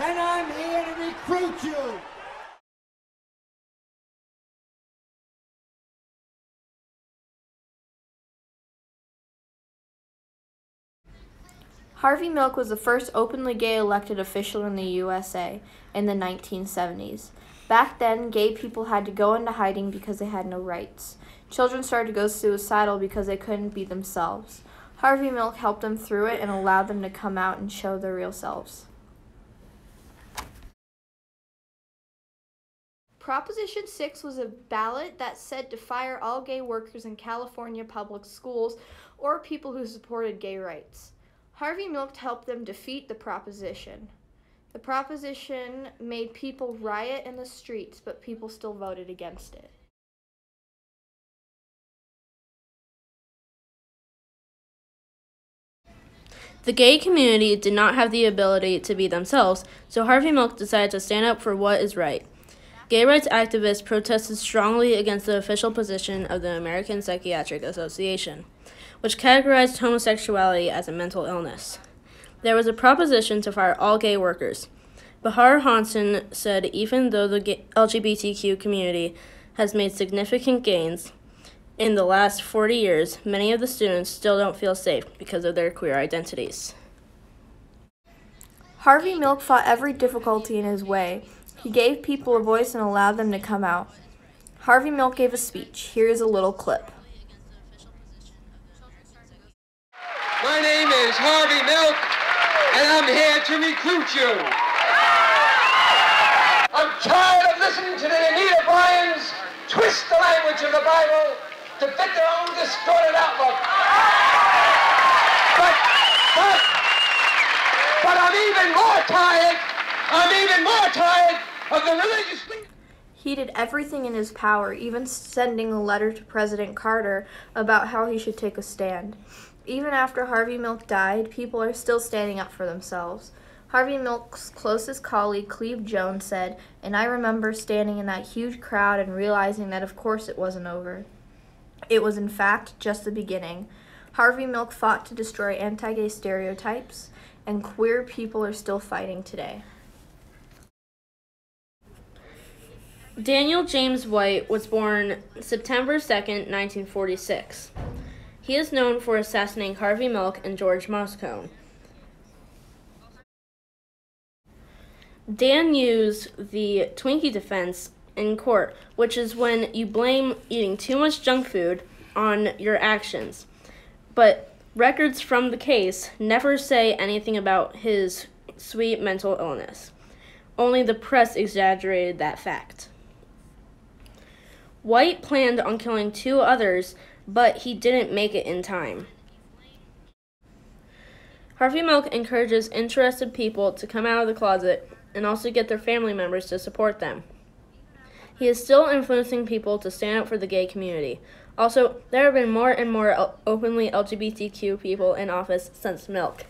and I'm here to recruit you. Harvey Milk was the first openly gay elected official in the USA in the 1970s. Back then, gay people had to go into hiding because they had no rights. Children started to go suicidal because they couldn't be themselves. Harvey Milk helped them through it and allowed them to come out and show their real selves. Proposition 6 was a ballot that said to fire all gay workers in California public schools or people who supported gay rights. Harvey Milk helped them defeat the proposition. The proposition made people riot in the streets, but people still voted against it. The gay community did not have the ability to be themselves, so Harvey Milk decided to stand up for what is right. Gay rights activists protested strongly against the official position of the American Psychiatric Association which categorized homosexuality as a mental illness. There was a proposition to fire all gay workers. Bahar Hansen said even though the LGBTQ community has made significant gains in the last 40 years, many of the students still don't feel safe because of their queer identities. Harvey Milk fought every difficulty in his way. He gave people a voice and allowed them to come out. Harvey Milk gave a speech. Here is a little clip. My name is Harvey Milk, and I'm here to recruit you. I'm tired of listening to the Anita Bryants twist the language of the Bible to fit their own distorted outlook. But, but, but I'm even more tired, I'm even more tired of the religious he did everything in his power, even sending a letter to President Carter about how he should take a stand. Even after Harvey Milk died, people are still standing up for themselves. Harvey Milk's closest colleague, Cleve Jones, said, and I remember standing in that huge crowd and realizing that of course it wasn't over. It was in fact just the beginning. Harvey Milk fought to destroy anti-gay stereotypes, and queer people are still fighting today. Daniel James White was born September 2nd, 1946. He is known for assassinating Harvey Milk and George Moscone. Dan used the Twinkie defense in court, which is when you blame eating too much junk food on your actions. But records from the case never say anything about his sweet mental illness. Only the press exaggerated that fact. White planned on killing two others but he didn't make it in time. Harvey Milk encourages interested people to come out of the closet and also get their family members to support them. He is still influencing people to stand up for the gay community. Also, there have been more and more openly LGBTQ people in office since Milk.